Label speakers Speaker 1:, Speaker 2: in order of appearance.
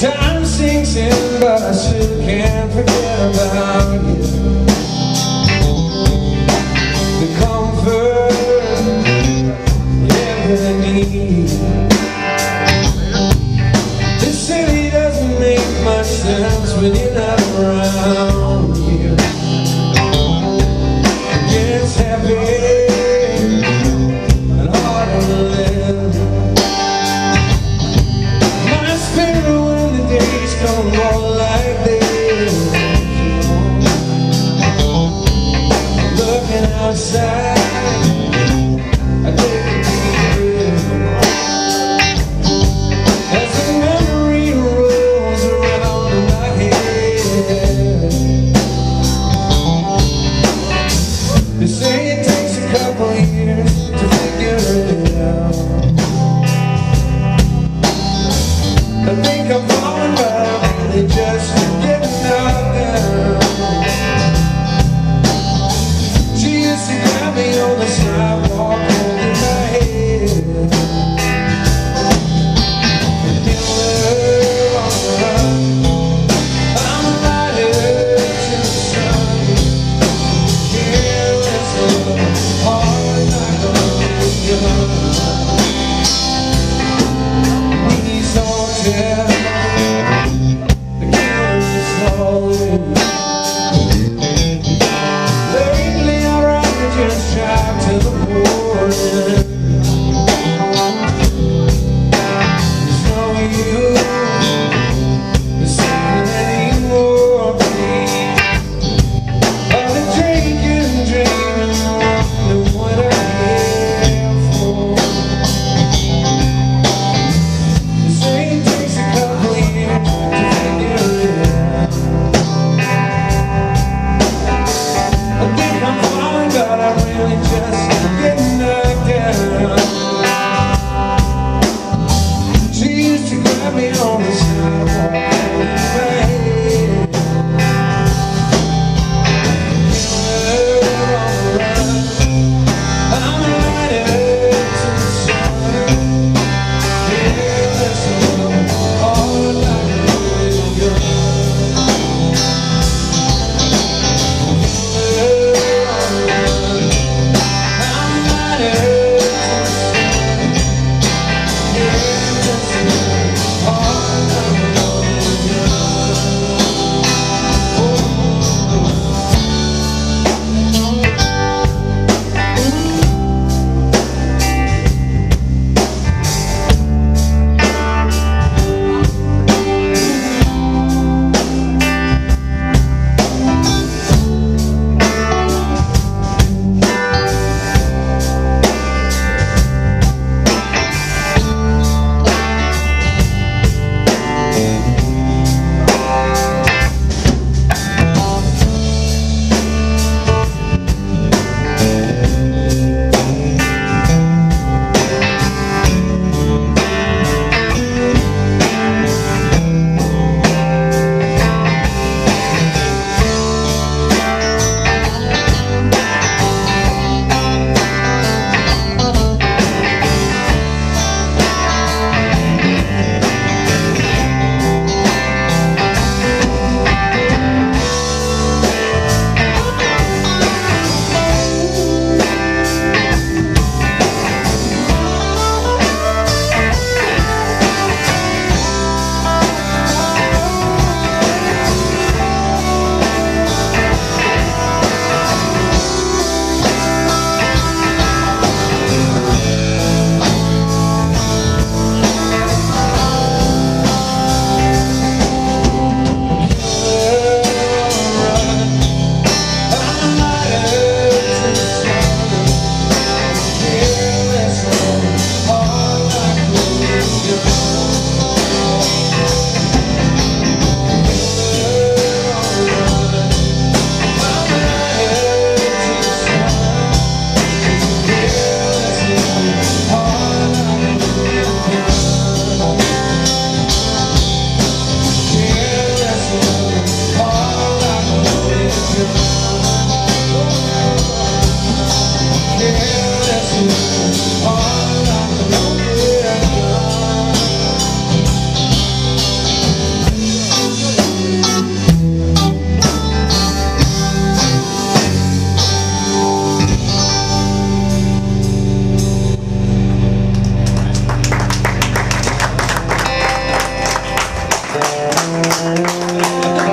Speaker 1: Time sinks in, but I still can't forget about you. The comfort need. This city doesn't make much sense when you're not around here. It gets heavy.
Speaker 2: terra